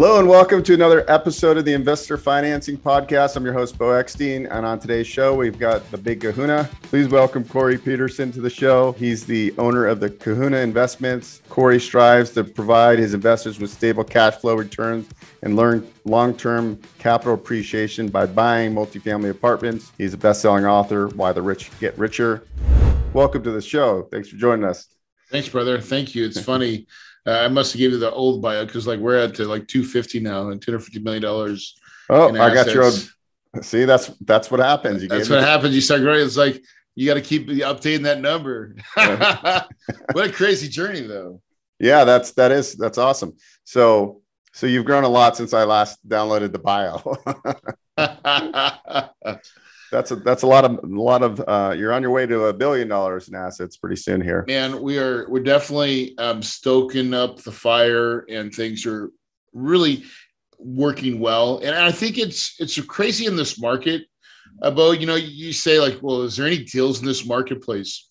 Hello and welcome to another episode of the Investor Financing Podcast. I'm your host, Beau Eckstein, and on today's show, we've got the Big Kahuna. Please welcome Corey Peterson to the show. He's the owner of the Kahuna Investments. Corey strives to provide his investors with stable cash flow returns and learn long-term capital appreciation by buying multifamily apartments. He's a best-selling author, Why the Rich Get Richer. Welcome to the show. Thanks for joining us. Thanks, brother. Thank you. It's funny. Uh, I must have gave you the old bio because like we're at to like 250 now and 250 million dollars. Oh, I got your old. See, that's that's what happens. You that's what happens. You start growing. It's like you got to keep updating that number. what a crazy journey, though. Yeah, that's that is that's awesome. So so you've grown a lot since I last downloaded the bio. that's a that's a lot of a lot of uh, you're on your way to a billion dollars in assets pretty soon here. Man we are we're definitely um, stoking up the fire and things are really working well. And i think it's it's crazy in this market about you know you say like well is there any deals in this marketplace?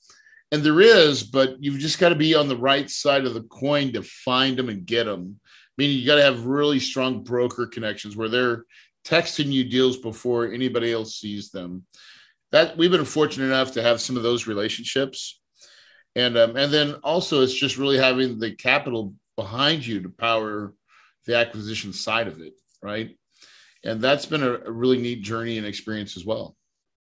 And there is but you've just got to be on the right side of the coin to find them and get them meaning you got to have really strong broker connections where they're texting you deals before anybody else sees them. That we've been fortunate enough to have some of those relationships, and um, and then also it's just really having the capital behind you to power the acquisition side of it, right? And that's been a, a really neat journey and experience as well.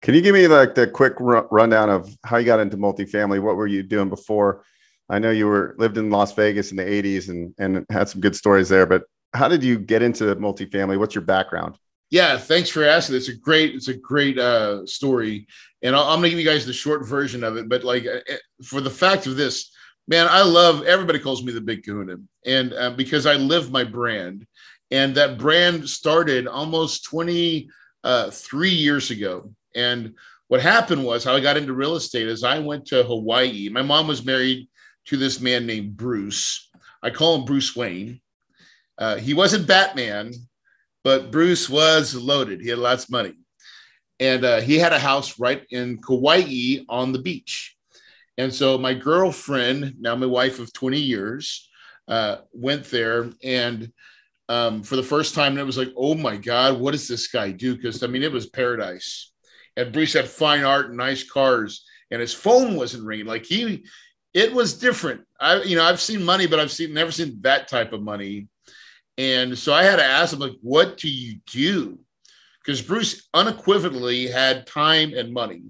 Can you give me like the quick rundown of how you got into multifamily? What were you doing before? I know you were lived in Las Vegas in the 80s and, and had some good stories there, but how did you get into multifamily? What's your background? Yeah, thanks for asking. It's a great, it's a great uh, story, and i am gonna give you guys the short version of it. But like, uh, uh, for the fact of this, man, I love. Everybody calls me the Big Kahuna, and uh, because I live my brand, and that brand started almost 23 uh, years ago. And what happened was how I got into real estate is I went to Hawaii. My mom was married to this man named Bruce. I call him Bruce Wayne. Uh, he wasn't Batman, but Bruce was loaded. He had lots of money. And uh, he had a house right in Kauai on the beach. And so my girlfriend, now my wife of 20 years, uh, went there. And um, for the first time, it was like, oh my God, what does this guy do? Because I mean, it was paradise. And Bruce had fine art and nice cars, and his phone wasn't ringing. Like he, it was different. I, you know, I've seen money, but I've seen never seen that type of money and so I had to ask him, like, what do you do? Because Bruce unequivocally had time and money.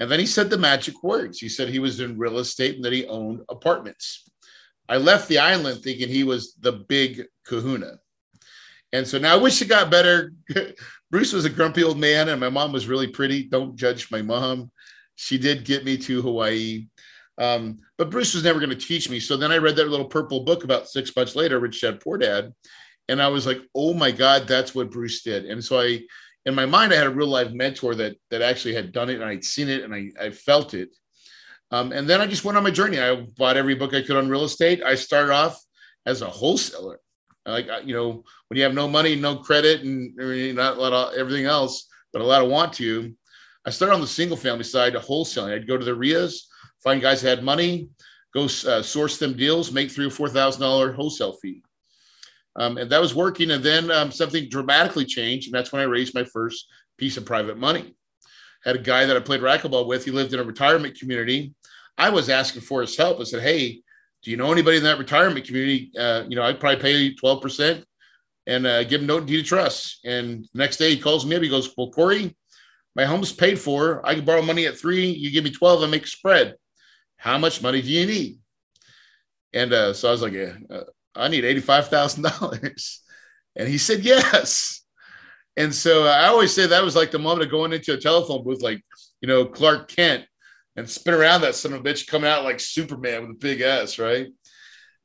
And then he said the magic words. He said he was in real estate and that he owned apartments. I left the island thinking he was the big kahuna. And so now I wish it got better. Bruce was a grumpy old man, and my mom was really pretty. Don't judge my mom. She did get me to Hawaii. Um, but Bruce was never going to teach me. So then I read that little purple book about six months later, Rich Dad Poor Dad. And I was like, oh my God, that's what Bruce did. And so I, in my mind, I had a real life mentor that that actually had done it and I'd seen it and I, I felt it. Um, and then I just went on my journey. I bought every book I could on real estate. I started off as a wholesaler. Like, you know, when you have no money, no credit, and not a lot of everything else, but a lot of want to, I started on the single family side wholesaling. I'd go to the REIAs, find guys that had money, go uh, source them deals, make three or four thousand dollar wholesale fee. Um, and that was working. And then um, something dramatically changed, and that's when I raised my first piece of private money. Had a guy that I played racquetball with. He lived in a retirement community. I was asking for his help. I said, "Hey, do you know anybody in that retirement community? Uh, you know, I'd probably pay twelve percent and uh, give him no deed of trust." And next day he calls me up. He goes, "Well, Corey, my home's paid for. I can borrow money at three. You give me twelve, I make a spread." How much money do you need? And uh, so I was like, yeah, uh, I need $85,000. And he said, yes. And so I always say that was like the moment of going into a telephone booth, like, you know, Clark Kent and spin around that son of a bitch coming out like Superman with a big S, right?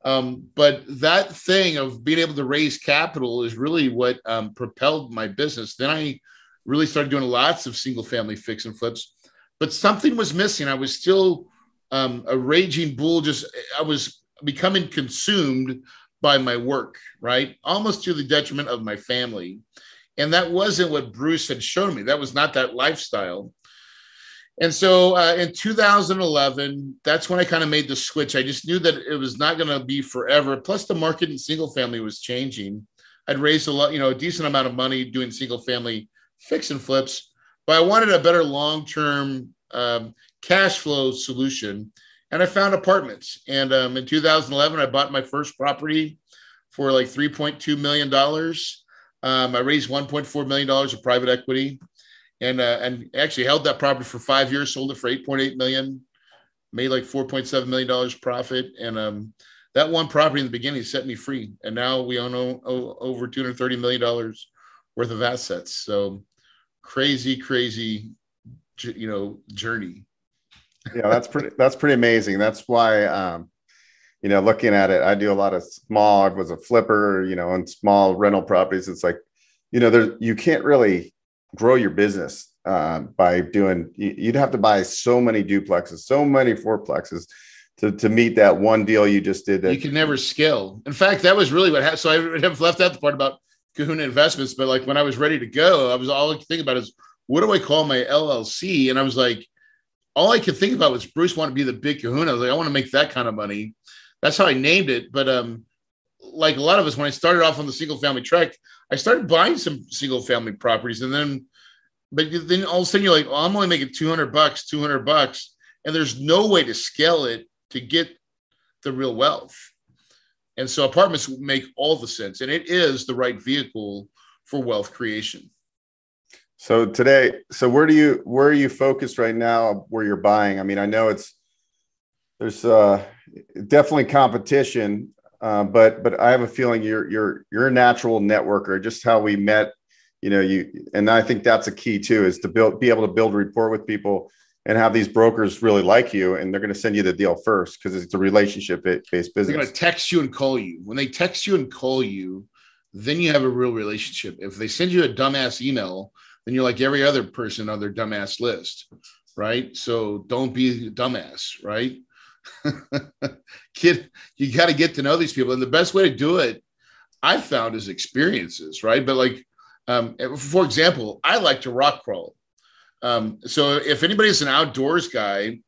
Um, but that thing of being able to raise capital is really what um, propelled my business. Then I really started doing lots of single family fix and flips, but something was missing. I was still um, a raging bull. Just I was becoming consumed by my work, right? Almost to the detriment of my family. And that wasn't what Bruce had shown me. That was not that lifestyle. And so uh, in 2011, that's when I kind of made the switch. I just knew that it was not going to be forever. Plus, the market in single family was changing. I'd raised a lot, you know, a decent amount of money doing single family fix and flips, but I wanted a better long term um, cash flow solution. And I found apartments. And um, in 2011, I bought my first property for like $3.2 million. Um, I raised $1.4 million of private equity and, uh, and actually held that property for five years, sold it for 8.8 million, made like $4.7 million profit. And um, that one property in the beginning set me free. And now we own o- o- over $230 million worth of assets. So crazy, crazy, you know, journey. Yeah, that's pretty, that's pretty amazing. That's why, um, you know, looking at it, I do a lot of small, I was a flipper, you know, on small rental properties. It's like, you know, there, you can't really grow your business uh, by doing, you'd have to buy so many duplexes, so many fourplexes to, to meet that one deal you just did. That you can never scale. In fact, that was really what happened. So I have left out the part about Kahuna Investments, but like when I was ready to go, I was all I could think about is what do I call my LLC? And I was like, all I could think about was Bruce wanted to be the big Kahuna. I like, I want to make that kind of money that's how I named it. But um, like a lot of us, when I started off on the single family track, I started buying some single family properties, and then, but then all of a sudden you're like, I'm only making 200 bucks, 200 bucks, and there's no way to scale it to get the real wealth. And so apartments make all the sense, and it is the right vehicle for wealth creation. So today, so where do you where are you focused right now? Where you're buying? I mean, I know it's there's uh definitely competition, uh, but but I have a feeling you're you're you're a natural networker. Just how we met, you know, you and I think that's a key too is to build be able to build rapport with people and have these brokers really like you and they're going to send you the deal first because it's a relationship based business. They're going to text you and call you. When they text you and call you, then you have a real relationship. If they send you a dumbass email, then you're like every other person on their dumbass list, right? So don't be a dumbass, right? Kid, you got to get to know these people. And the best way to do it, I found, is experiences, right? But like, um, for example, I like to rock crawl. Um, so if anybody's an outdoors guy,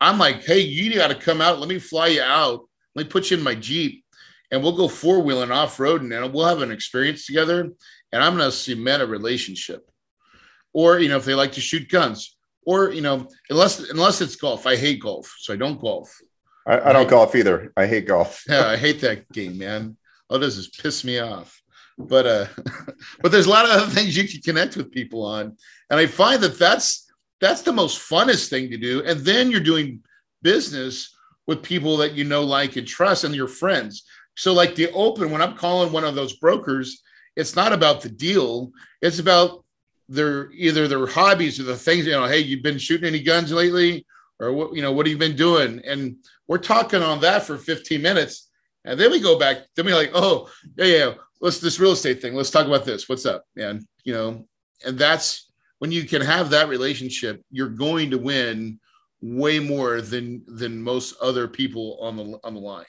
I'm like, hey, you got to come out. Let me fly you out. Let me put you in my Jeep and we'll go four wheeling off roading and we'll have an experience together. And I'm going to cement a relationship. Or, you know, if they like to shoot guns, or you know, unless unless it's golf. I hate golf, so I don't golf. I, I don't I, golf either. I hate golf. yeah, I hate that game, man. All does is piss me off. But uh, but there's a lot of other things you can connect with people on, and I find that that's that's the most funnest thing to do. And then you're doing business with people that you know, like, and trust, and your friends. So, like the open, when I'm calling one of those brokers, it's not about the deal. It's about their either their hobbies or the things you know hey you've been shooting any guns lately? Or what you know what have you been doing? And we're talking on that for 15 minutes and then we go back then we're like oh yeah yeah let's this real estate thing? Let's talk about this. What's up? Man you know and that's when you can have that relationship you're going to win way more than than most other people on the on the line.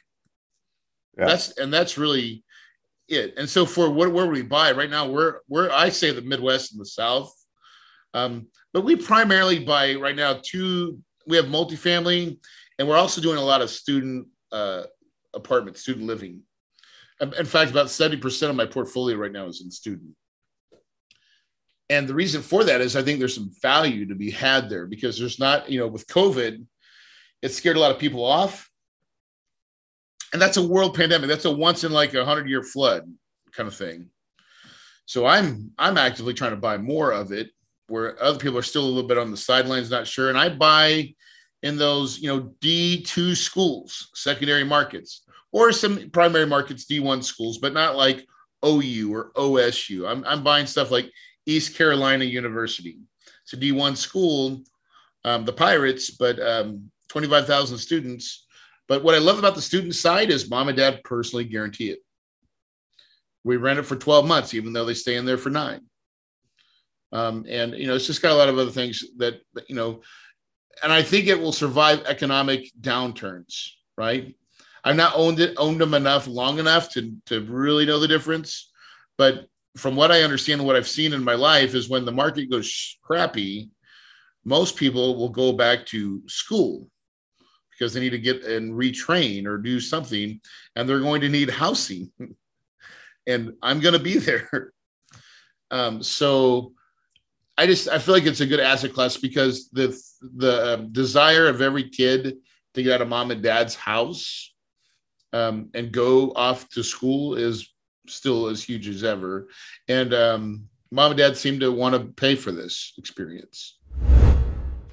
Yeah. that's and that's really it. And so for what where we buy right now, we're we're I say the Midwest and the South, um, but we primarily buy right now two. We have multifamily, and we're also doing a lot of student uh, apartments, student living. In fact, about seventy percent of my portfolio right now is in student. And the reason for that is I think there's some value to be had there because there's not, you know, with COVID, it scared a lot of people off and that's a world pandemic. That's a once in like a hundred year flood kind of thing. So I'm I'm actively trying to buy more of it, where other people are still a little bit on the sidelines, not sure. And I buy in those you know D two schools, secondary markets, or some primary markets, D one schools, but not like OU or OSU. I'm I'm buying stuff like East Carolina University. It's a D one school, um, the Pirates, but um, 25,000 students but what I love about the student side is mom and dad personally guarantee it. We rent it for 12 months, even though they stay in there for nine. Um, and, you know, it's just got a lot of other things that, you know, and I think it will survive economic downturns, right? I've not owned it, owned them enough long enough to, to really know the difference. But from what I understand and what I've seen in my life is when the market goes crappy, most people will go back to school because they need to get and retrain or do something, and they're going to need housing. and I'm going to be there. Um, so I just I feel like it's a good asset class because the the um, desire of every kid to get out of mom and dad's house um, and go off to school is still as huge as ever, and um, mom and dad seem to want to pay for this experience.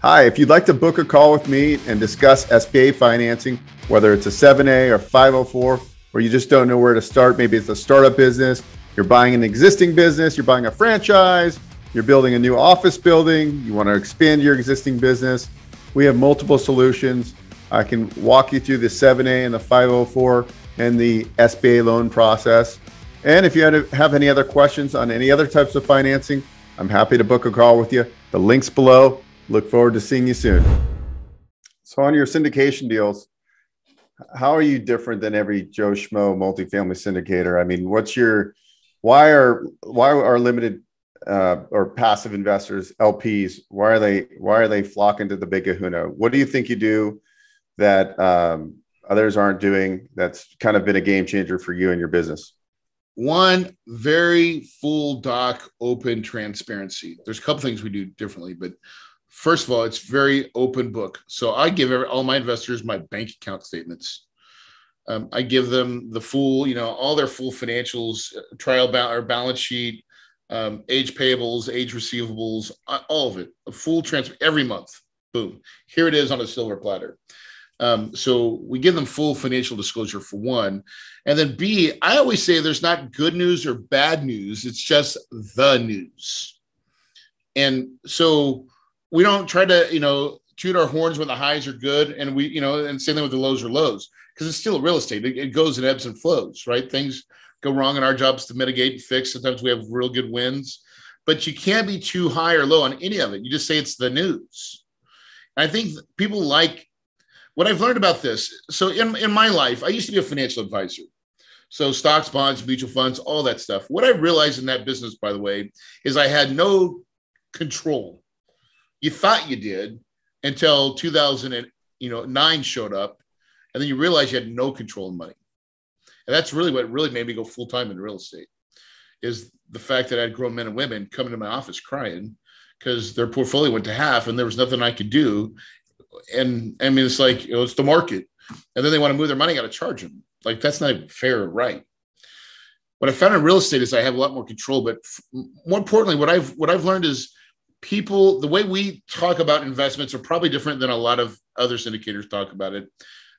Hi, if you'd like to book a call with me and discuss SBA financing, whether it's a 7A or 504, or you just don't know where to start, maybe it's a startup business, you're buying an existing business, you're buying a franchise, you're building a new office building, you want to expand your existing business, we have multiple solutions. I can walk you through the 7A and the 504 and the SBA loan process. And if you have any other questions on any other types of financing, I'm happy to book a call with you. The link's below. Look forward to seeing you soon. So, on your syndication deals, how are you different than every Joe Schmo multifamily syndicator? I mean, what's your why are why are limited uh, or passive investors LPs why are they why are they flocking to the big Kahuna? What do you think you do that um, others aren't doing? That's kind of been a game changer for you and your business. One, very full doc, open transparency. There's a couple things we do differently, but first of all, it's very open book. So I give all my investors my bank account statements. Um, I give them the full, you know, all their full financials, uh, trial ba- or balance sheet, um, age payables, age receivables, uh, all of it, a full transfer every month. Boom, here it is on a silver platter. Um, so we give them full financial disclosure for one. And then B, I always say there's not good news or bad news, it's just the news. And so we don't try to, you know, toot our horns when the highs are good and we, you know, and same thing with the lows or lows because it's still real estate. It, it goes in ebbs and flows, right? Things go wrong and our jobs to mitigate and fix. Sometimes we have real good wins, but you can't be too high or low on any of it. You just say it's the news. I think people like what I've learned about this. So in, in my life, I used to be a financial advisor. So stocks, bonds, mutual funds, all that stuff. What I realized in that business, by the way, is I had no control. You thought you did until 2009 you know, nine showed up, and then you realize you had no control of money. And that's really what really made me go full time in real estate is the fact that I had grown men and women coming to my office crying because their portfolio went to half and there was nothing I could do and I mean, it's like you know, it's the market, and then they want to move their money, got to charge them. Like that's not fair right. What I found in real estate is I have a lot more control, but more importantly, what I've what I've learned is people the way we talk about investments are probably different than a lot of other syndicators talk about it.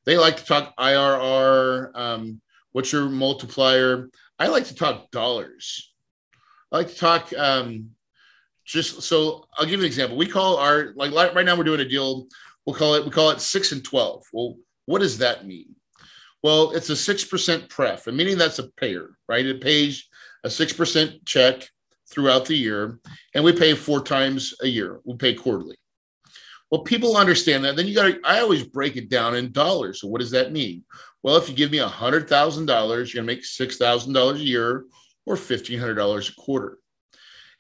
They like to talk IRR. Um, what's your multiplier? I like to talk dollars. I like to talk um, just so I'll give you an example. We call our like right now we're doing a deal We'll call it we call it six and twelve. Well, what does that mean? Well, it's a six percent pref, and meaning that's a payer, right? It pays a six percent check throughout the year, and we pay four times a year. We pay quarterly. Well, people understand that. Then you got to. I always break it down in dollars. So what does that mean? Well, if you give me a hundred thousand dollars, you're gonna make six thousand dollars a year, or fifteen hundred dollars a quarter.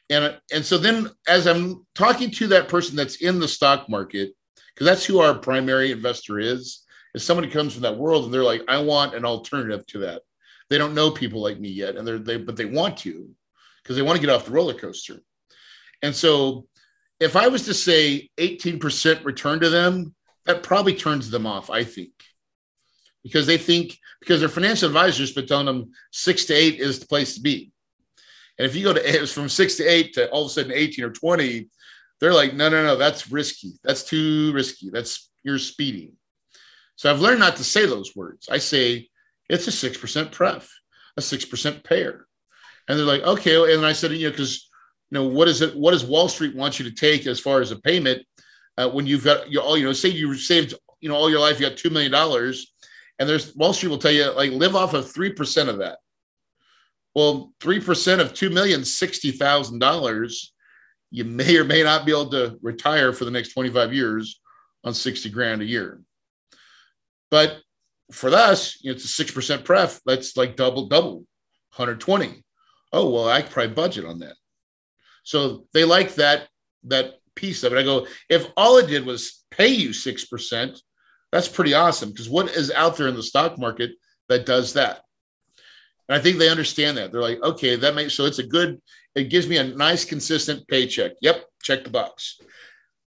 And and so then, as I'm talking to that person that's in the stock market, because that's who our primary investor is. If somebody comes from that world and they're like, I want an alternative to that. They don't know people like me yet, and they're they but they want to because they want to get off the roller coaster. And so, if I was to say 18% return to them, that probably turns them off. I think because they think because their financial advisors been telling them six to eight is the place to be. And if you go to it's from six to eight to all of a sudden 18 or 20, they're like, no, no, no, that's risky. That's too risky. That's you're speeding. So I've learned not to say those words. I say it's a six percent pref, a six percent payer, and they're like, okay. And I said, you know, because you know, what is it? What does Wall Street want you to take as far as a payment uh, when you've got you all, you know, say you saved, you know, all your life, you got two million dollars, and there's Wall Street will tell you like live off of three percent of that. Well, three percent of two million, sixty thousand dollars you may or may not be able to retire for the next 25 years on 60 grand a year. But for us, you know, it's a 6% pref. That's like double, double, 120. Oh, well, I could probably budget on that. So they like that, that piece of it. I go, if all it did was pay you 6%, that's pretty awesome. Because what is out there in the stock market that does that? And I think they understand that. They're like, okay, that makes so it's a good, it gives me a nice, consistent paycheck. Yep, check the box.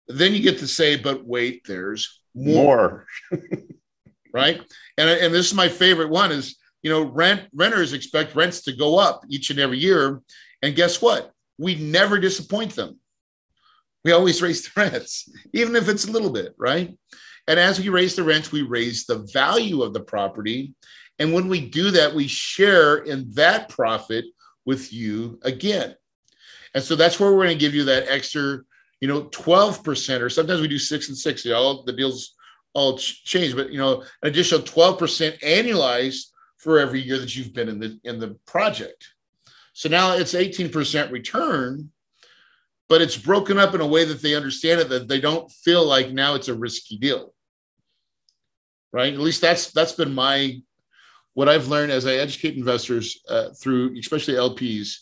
Then you get to say, but wait, there's more. more. right. And, and this is my favorite one is, you know, rent renters expect rents to go up each and every year. And guess what? We never disappoint them. We always raise the rents, even if it's a little bit, right? And as we raise the rents, we raise the value of the property. And when we do that, we share in that profit with you again. And so that's where we're going to give you that extra, you know, 12%, or sometimes we do six and six. All the deals all change, but you know, an additional 12% annualized for every year that you've been in the in the project. So now it's 18% return, but it's broken up in a way that they understand it that they don't feel like now it's a risky deal. Right? At least that's that's been my what I've learned as I educate investors uh, through, especially LPs,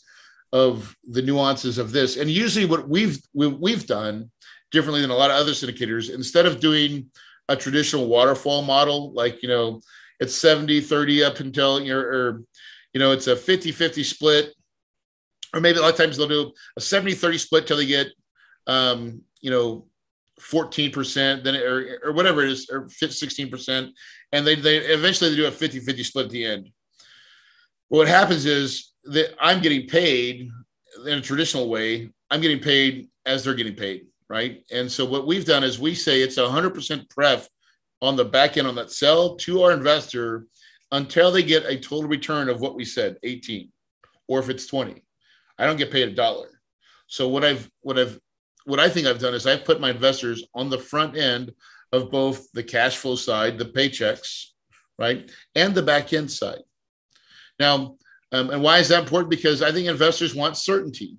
of the nuances of this. And usually, what we've we've done differently than a lot of other syndicators, instead of doing a traditional waterfall model, like you know, it's 70 30 up until you're, or you know, it's a 50 50 split, or maybe a lot of times they'll do a 70 30 split till they get, um, you know, 14%, then or, or whatever it is, or 16%. And they, they eventually they do a 50 50 split at the end. What happens is that I'm getting paid in a traditional way, I'm getting paid as they're getting paid, right? And so what we've done is we say it's 100% pref on the back end on that sell to our investor until they get a total return of what we said 18 or if it's 20 i don't get paid a dollar so what i've what i've what I think I've done is I've put my investors on the front end of both the cash flow side, the paychecks, right, and the back end side. Now, um, and why is that important? Because I think investors want certainty,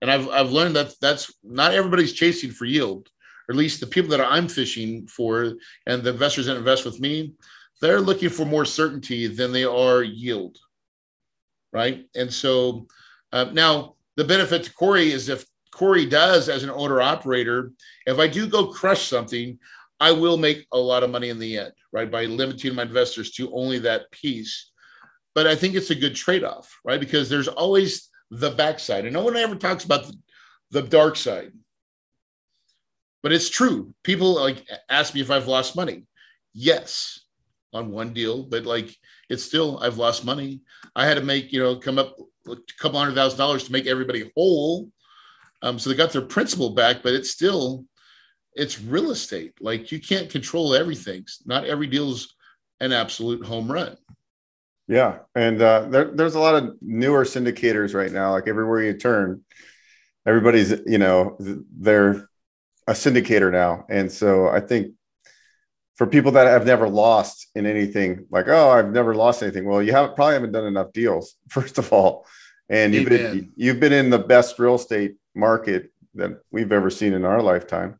and I've I've learned that that's not everybody's chasing for yield, or at least the people that I'm fishing for, and the investors that invest with me, they're looking for more certainty than they are yield, right? And so uh, now the benefit to Corey is if Corey does as an owner operator, if I do go crush something, I will make a lot of money in the end, right? By limiting my investors to only that piece. But I think it's a good trade off, right? Because there's always the backside. And no one ever talks about the, the dark side. But it's true. People like ask me if I've lost money. Yes, on one deal, but like it's still I've lost money. I had to make, you know, come up a couple hundred thousand dollars to make everybody whole um, so they got their principal back, but it's still it's real estate. Like you can't control everything. Not every deal's an absolute home run. Yeah, and uh, there, there's a lot of newer syndicators right now. Like everywhere you turn, everybody's you know they're a syndicator now, and so I think for people that have never lost in anything, like oh I've never lost anything. Well, you haven't probably haven't done enough deals first of all, and you've been you've been in the best real estate market that we've ever seen in our lifetime.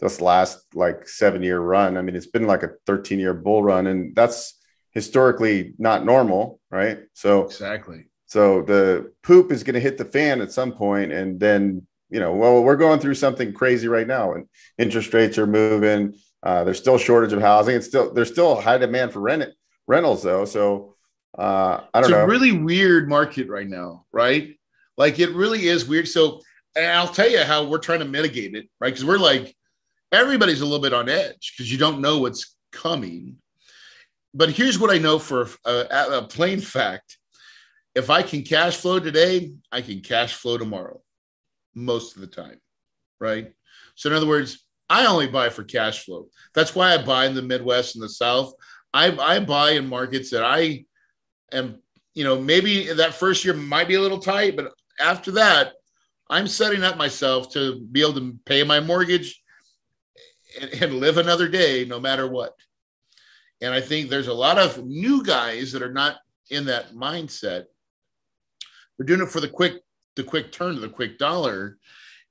This last like seven year run. I mean, it's been like a 13 year bull run, and that's historically not normal, right? So exactly. So the poop is going to hit the fan at some point, and then you know, well, we're going through something crazy right now, and interest rates are moving. Uh, there's still shortage of housing. It's still there's still high demand for rent rentals though. So uh, I don't it's know. It's a really weird market right now, right? Like it really is weird. So and I'll tell you how we're trying to mitigate it, right? Because we're like, everybody's a little bit on edge because you don't know what's coming. But here's what I know for a, a plain fact if I can cash flow today, I can cash flow tomorrow most of the time, right? So, in other words, I only buy for cash flow. That's why I buy in the Midwest and the South. I, I buy in markets that I am, you know, maybe that first year might be a little tight, but after that, I'm setting up myself to be able to pay my mortgage and, and live another day no matter what. And I think there's a lot of new guys that are not in that mindset. We're doing it for the quick, the quick turn to the quick dollar.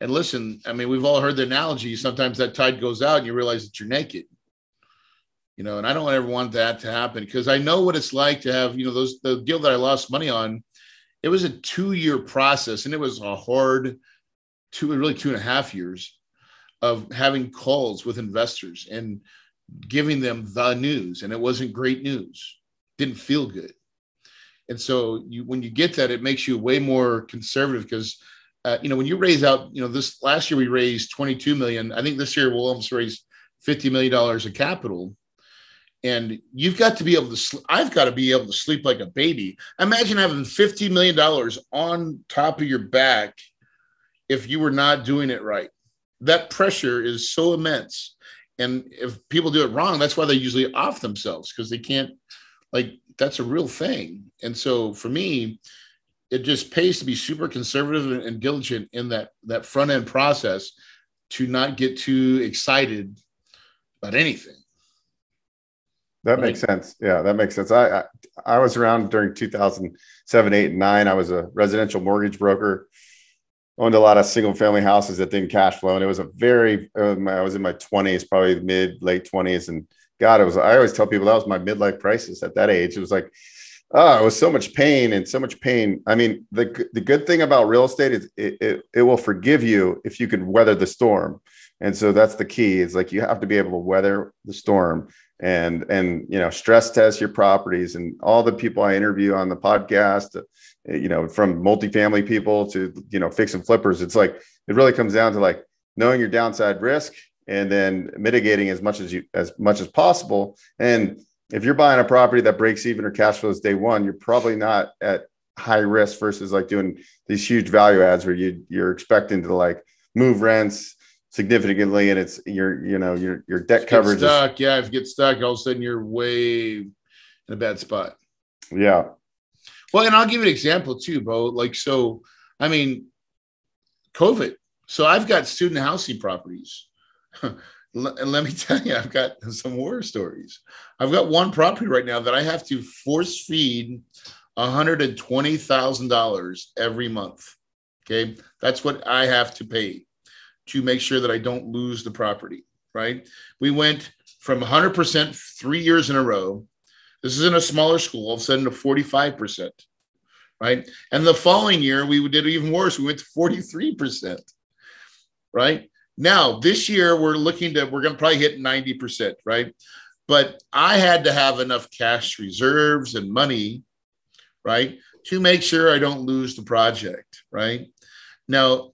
And listen, I mean, we've all heard the analogy. Sometimes that tide goes out and you realize that you're naked. You know, and I don't ever want that to happen because I know what it's like to have, you know, those the deal that I lost money on it was a two year process and it was a hard two really two and a half years of having calls with investors and giving them the news and it wasn't great news didn't feel good And so you, when you get that, it makes you way more conservative because, uh, you know, when you raise out, you know, this last year we raised 22 million. I think this year we'll almost raise 50 million dollars of capital. And you've got to be able to, sl- I've got to be able to sleep like a baby. Imagine having $50 million on top of your back if you were not doing it right. That pressure is so immense. And if people do it wrong, that's why they usually off themselves because they can't, like, that's a real thing. And so for me, it just pays to be super conservative and diligent in that that front end process to not get too excited about anything. That makes sense. Yeah, that makes sense. I, I, I was around during 2007, eight, and nine. I was a residential mortgage broker owned a lot of single family houses that didn't cash flow. And it was a very, um, I was in my 20s, probably mid, late 20s. And God, it was, I always tell people that was my midlife crisis at that age. It was like, oh, it was so much pain and so much pain. I mean, the, the good thing about real estate is it, it, it will forgive you if you can weather the storm. And so that's the key is like you have to be able to weather the storm and and you know stress test your properties and all the people i interview on the podcast you know from multifamily people to you know fix and flippers it's like it really comes down to like knowing your downside risk and then mitigating as much as you as much as possible. And if you're buying a property that breaks even or cash flows day one you're probably not at high risk versus like doing these huge value adds where you you're expecting to like move rents significantly and it's your you know your your debt coverage stuck. Is, yeah if you get stuck all of a sudden you're way in a bad spot. Yeah. Well and i'll give you an example too Beau. Like so i mean covid. So i've got student housing properties and let me tell you i've got some war stories i've got one property right now that i have to force feed $120000 every month okay that's what i have to pay to make sure that I don't lose the property, right? We went from 100% three years in a row. This is in a smaller school, all of a sudden to 45%, right? And the following year, we did even worse. We went to 43%, right? Now, this year, we're looking to, we're going to probably hit 90%, right? But I had to have enough cash reserves and money, right, to make sure I don't lose the project, right? Now,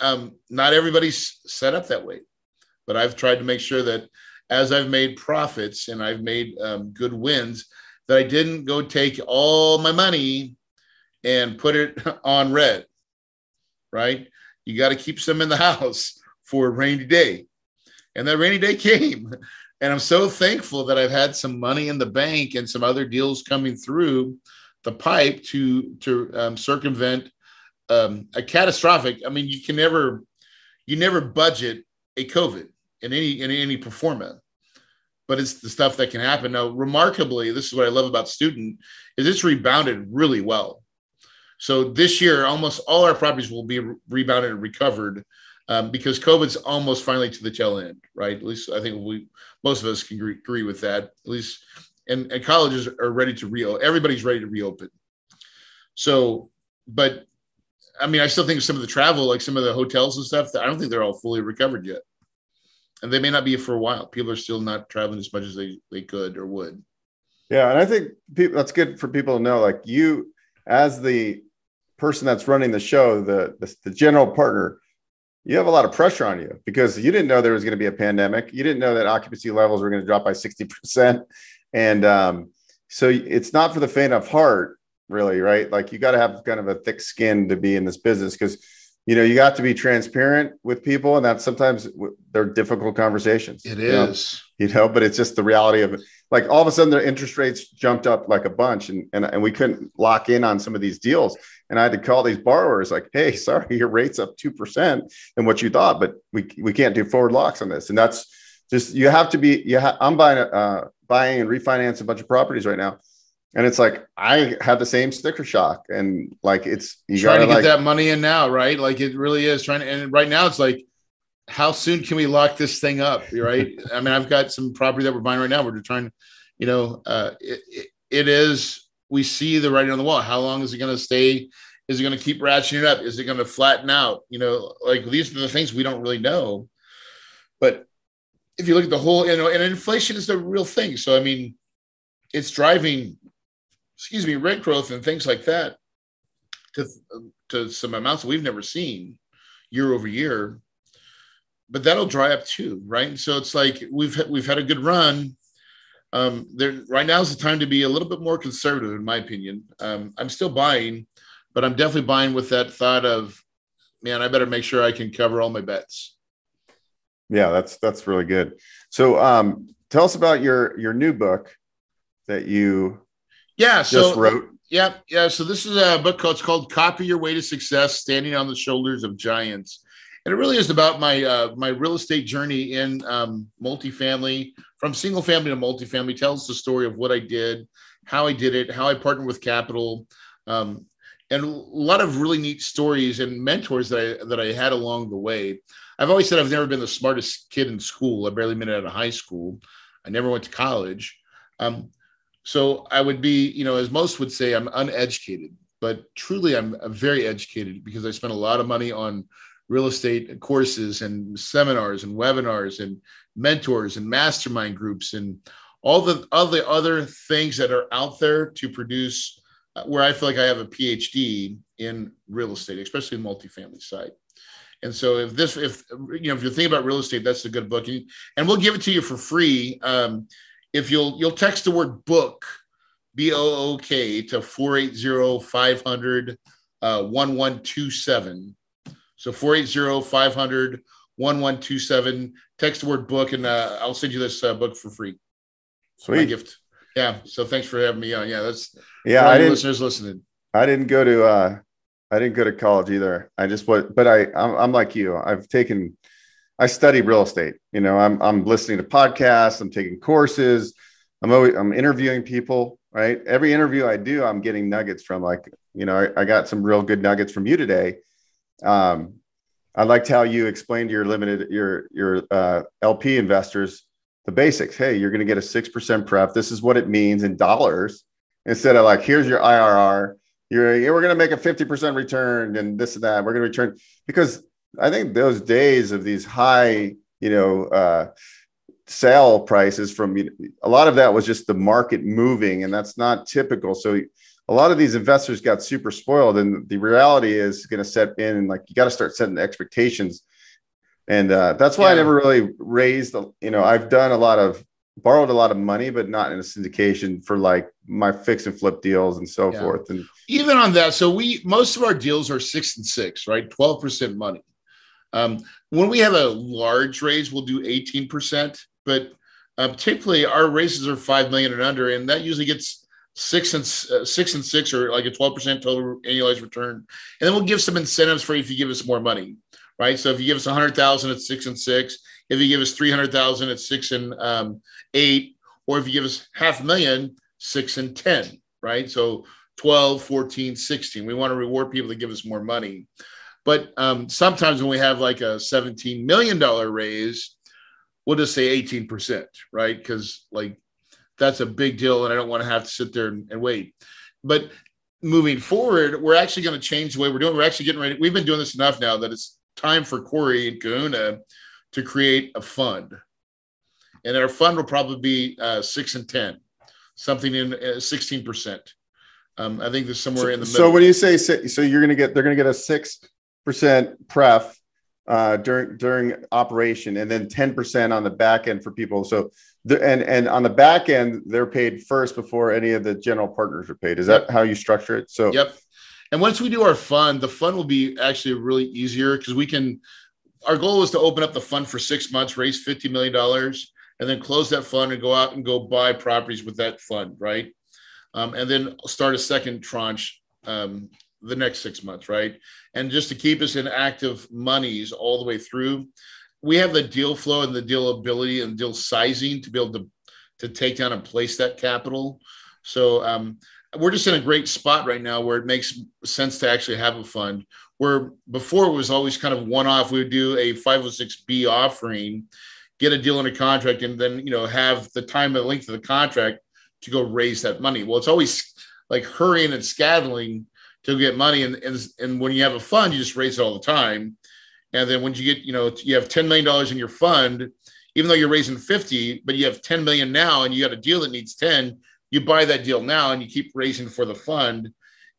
um, not everybody's set up that way, but I've tried to make sure that as I've made profits and I've made um, good wins, that I didn't go take all my money and put it on red, right? You got to keep some in the house for a rainy day. And that rainy day came. And I'm so thankful that I've had some money in the bank and some other deals coming through the pipe to to um, circumvent um, a catastrophic. I mean, you can never you never budget a COVID in any in any performance, but it's the stuff that can happen. Now, remarkably, this is what I love about student is it's rebounded really well. So this year, almost all our properties will be re- rebounded and recovered um, because COVID's almost finally to the tail end, right? At least I think we most of us can agree, with that. At least, and, and colleges are ready to reopen. Everybody's ready to reopen. So, but I mean, I still think some of the travel, like some of the hotels and stuff, I don't think they're all fully recovered yet. And they may not be for a while. People are still not traveling as much as they, they could or would. Yeah. And I think people, that's good for people to know, like you, as the person that's running the show, the, the, the general partner, you have a lot of pressure on you because you didn't know there was going to be a pandemic. You didn't know that occupancy levels were going to drop by 60%. And um, so it's not for the faint of heart really, right? Like you got to have kind of a thick skin to be in this business because you know you got to be transparent with people, and that sometimes they're difficult conversations. It is, you know, you know, but it's just the reality of it. Like all of a sudden, their interest rates jumped up like a bunch, and and and we couldn't lock in on some of these deals. And I had to call these borrowers like, "Hey, sorry, your rate's up two percent than what you thought, but we we can't do forward locks on this." And that's just you have to be. You ha- I'm buying a uh, buying and refinance a bunch of properties right now and it's like I had the same sticker shock, and like it's you trying to get like, that money in now, right? Like it really is trying to. And right now, it's like, how soon can we lock this thing up? Right? I mean, I've got some property that we're buying right now. We're just trying, you know, uh, it, it, it is. We see the writing on the wall. How long is it going to stay? Is it going to keep ratcheting up? Is it going to flatten out? You know, like these are the things we don't really know. But if you look at the whole, you know, and inflation is a real thing. So I mean, it's driving excuse me, rent growth and things like that to to some amounts we've never seen year over year. But that'll dry up too, right? So it's like we've we've had a good run. Um, there right now is the time to be a little bit more conservative, in my opinion. Um, I'm still buying, but I'm definitely buying with that thought of, man, I better make sure I can cover all my bets. Yeah, that's that's really good. So, um, tell us about your your new book that you yeah just so wrote. yeah yeah so this is a book called it's called copy your way to success standing on the shoulders of giants and it really is about my uh, my real estate journey in um, multifamily from single family to multifamily tells the story of what i did how i did it how i partnered with capital um, and a lot of really neat stories and mentors that I that I had along the way. I've always said I've never been the smartest kid in school. I barely made it out of high school. I never went to college. Um, so I would be, you know, as most would say, I'm uneducated, but truly I'm, very educated because I spent a lot of money on real estate courses and seminars and webinars and mentors and mastermind groups and all the other other things that are out there to produce uh, where I feel like I have a PhD in real estate, especially in multifamily side. And so if this, if you know, if you're thinking about real estate, that's a good book, and we'll give it to you for free. Um, if you'll you'll text the word book, B O O K to 480 500 1127. So 480 500 1127. Text the word book, and uh, I'll send you this uh, book for free. Sweet My gift. Yeah. So thanks for having me on. Yeah, that's yeah. I didn't listeners listening. I didn't go to uh I didn't go to college either. I just what but I I'm, I'm like you. I've taken I study real estate. You know, I'm I'm listening to podcasts, I'm taking courses, I'm always I'm interviewing people, right? Every interview I do, I'm getting nuggets from like, you know, I, I got some real good nuggets from you today. Um, I liked how you explained to your limited your your uh, LP investors the basics. Hey, you're going to get a six percent pref. This is what it means in dollars instead of like here's your IRR. You're we're going to make a fifty percent return and this and that. We're going to return because I think those days of these high, you know, uh, sale prices from a lot of that was just the market moving, and that's not typical. So a lot of these investors got super spoiled, and the reality is going to set in, and like you got to start setting the expectations. And uh, that's why yeah. I never really raised. You know, I've done a lot of borrowed a lot of money, but not in a syndication for like my fix and flip deals and so yeah. forth. And even on that, so we most of our deals are six and six, right? Twelve percent money. Um, when we have a large raise, we'll do 18%, but uh, typically our raises are 5 million and under, and that usually gets six and uh, six and six or like a 12% total annualized return. And then we'll give some incentives for you if you give us more money, right? So if you give us 100,000 at six and six, if you give us 300,000 at six and um, eight, or if you give us half a million, six and 10, right? So 12, 14, 16. We want to reward people that give us more money. But um, sometimes when we have like a $17 million raise, we'll just say 18%, right? Because like that's a big deal and I don't want to have to sit there and, and wait. But moving forward, we're actually going to change the way we're doing. We're actually getting ready. We've been doing this enough now that it's time for Corey and Kahuna to create a fund. And our fund will probably be uh, six and 10, something in uh, 16%. Um, I think there's somewhere so, in the middle. So when you say so, you're going to get they're going to get a six percent pref uh, during during operation, and then ten percent on the back end for people. So the, and and on the back end, they're paid first before any of the general partners are paid. Is that how you structure it? So yep. And once we do our fund, the fund will be actually really easier because we can. Our goal is to open up the fund for six months, raise fifty million dollars, and then close that fund and go out and go buy properties with that fund, right? Um, and then start a second tranche um, the next six months, right? And just to keep us in active monies all the way through, we have the deal flow and the deal ability and deal sizing to be able to, to take down and place that capital. So um, we're just in a great spot right now where it makes sense to actually have a fund. Where before it was always kind of one off, we would do a 506B offering, get a deal under contract, and then you know have the time and length of the contract to go raise that money. Well, it's always like hurrying and scattling to get money. And, and, and when you have a fund, you just raise it all the time. And then when you get, you know, you have $10 million in your fund, even though you're raising 50, but you have 10 million now and you got a deal that needs 10, you buy that deal now and you keep raising for the fund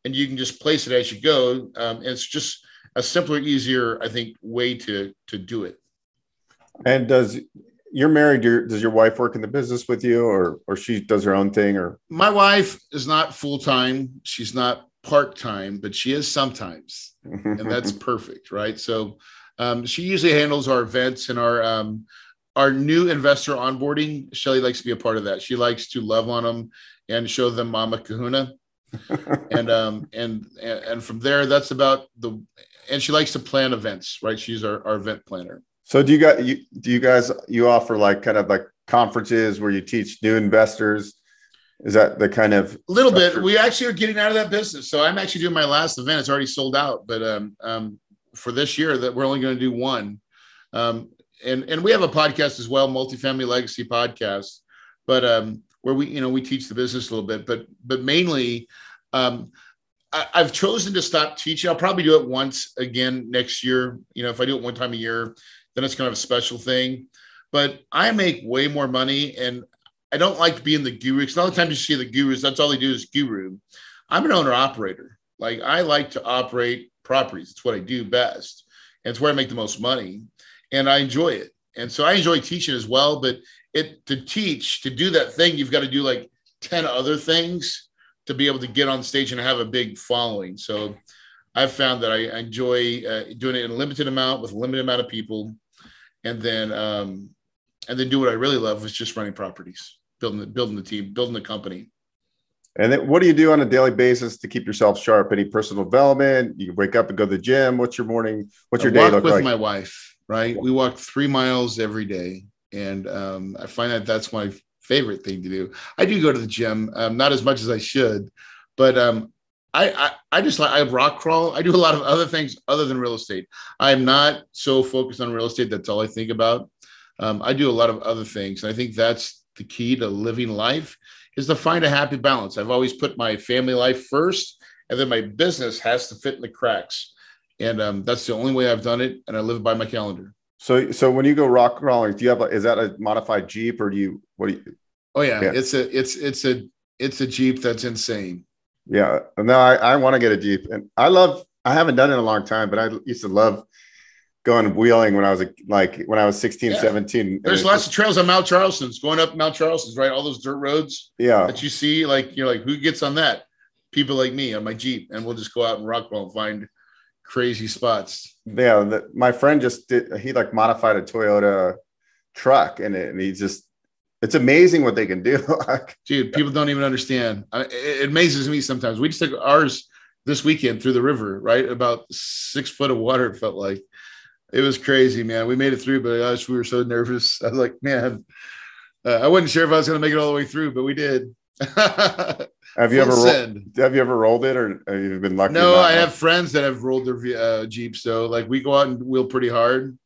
and you can just place it as you go. Um, and it's just a simpler, easier, I think, way to to do it. And does you're married? Your, does your wife work in the business with you, or or she does her own thing? Or my wife is not full time. She's not part time, but she is sometimes, and that's perfect, right? So um, she usually handles our events and our um, our new investor onboarding. Shelly likes to be a part of that. She likes to love on them and show them Mama Kahuna. and um and and from there that's about the and she likes to plan events right she's our, our event planner so do you got you do you guys you offer like kind of like conferences where you teach new investors is that the kind of a little structure? bit we actually are getting out of that business. So i'm actually doing my last event. It's already sold out. But um, um for this year that we're only going to do one. Um and and we have a podcast as well multifamily legacy podcast. But um where we you know we teach the business a little bit. But but mainly um, I, have chosen to stop teaching. I'll probably do it once again next year. You know if i do it one time a year then it's kind of a special thing. But i make way more money and i don't like being the guru. Because all the time you see the gurus that's all they do is guru. I'm an owner operator. Like i like to operate properties. It's what i do best. And it's where i make the most money and i enjoy it. And so i enjoy teaching as well but it to teach to do that thing you've got to do like 10 other things to be able to get on stage and have a big following. So i've found that i enjoy uh, doing it in a limited amount with a limited amount of people and then um, and then do what i really love is just running properties building the building the team building the company and then what do you do on a daily basis to keep yourself sharp any personal development you wake up and go to the gym what's your morning what's your I day look with like my wife right we walk three miles every day and um, I find that that's my favorite thing to do. I do go to the gym, um, not as much as I should, but um, I, I, I just like I rock crawl. I do a lot of other things other than real estate. I'm not so focused on real estate. That's all I think about. Um, I do a lot of other things, and I think that's the key to living life is to find a happy balance. I've always put my family life first, and then my business has to fit in the cracks. And um, that's the only way I've done it, and I live by my calendar. So, so when you go rock crawling, do you have a, is that a modified Jeep or do you, what do you? Oh yeah. yeah. It's a, it's, it's a, it's a Jeep that's insane. Yeah. No, I, I want to get a Jeep and I love, I haven't done it in a long time, but I used to love going wheeling when I was like, when I was 16, yeah. 17. There's lots of trails on Mount Charleston's going up Mount Charleston's, right? All those dirt roads yeah. that you see, like, you're like, who gets on that? People like me on my Jeep. And we'll just go out and rock crawl and find crazy spots. Yeah, the, my friend just did. He like modified a Toyota truck, and, it, and he just. It's amazing what they can do. Dude, people don't even understand. It amazes me sometimes. We just took ours this weekend through the river, right? About six foot of water. It felt like it was crazy, man. We made it through, but gosh, we were so nervous. I was like, man, uh, I wasn't sure if I was going to make it all the way through, but we did. Have you ever rolled, have you ever rolled it, or have you been lucky? No, I have friends that have rolled their uh, Jeeps. So like we go out and wheel pretty hard.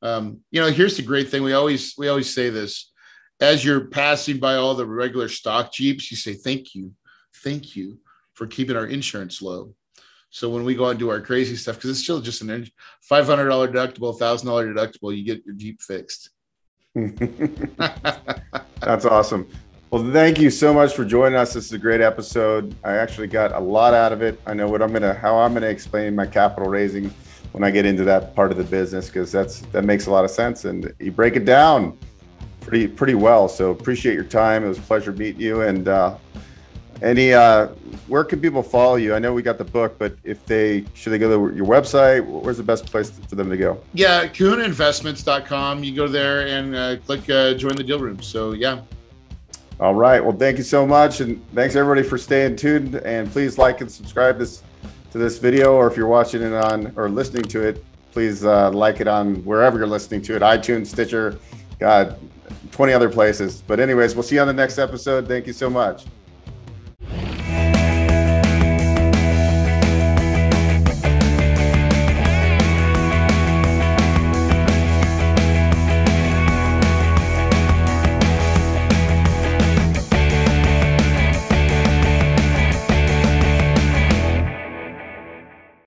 Um, you know, here's the great thing. We always we always say this as you're passing by all the regular stock Jeeps. You say thank you, thank you for keeping our insurance low. So when we go and do our crazy stuff, because it's still just an five hundred dollar deductible, thousand dollar deductible, you get your Jeep fixed. That's awesome. Well, thank you so much for joining us. This is a great episode. I actually got a lot out of it. I know what I'm gonna, how I'm gonna explain my capital raising when I get into that part of the business because that's that makes a lot of sense and you break it down pretty pretty well. So appreciate your time. It was a pleasure meeting you. And uh, any, uh, where can people follow you? I know we got the book, but if they should they go to your website? Where's the best place for them to go? Yeah, KahunaInvestments.com. You go there and uh, click uh, join the deal room. So yeah, all right. Well, thank you so much. And thanks everybody for staying tuned. And please like and subscribe this to this video, or if you're watching it on or listening to it, please uh, like it on wherever you're listening to it, iTunes, Stitcher, God, 20 other places. But anyways, we'll see you on the next episode. Thank you so much.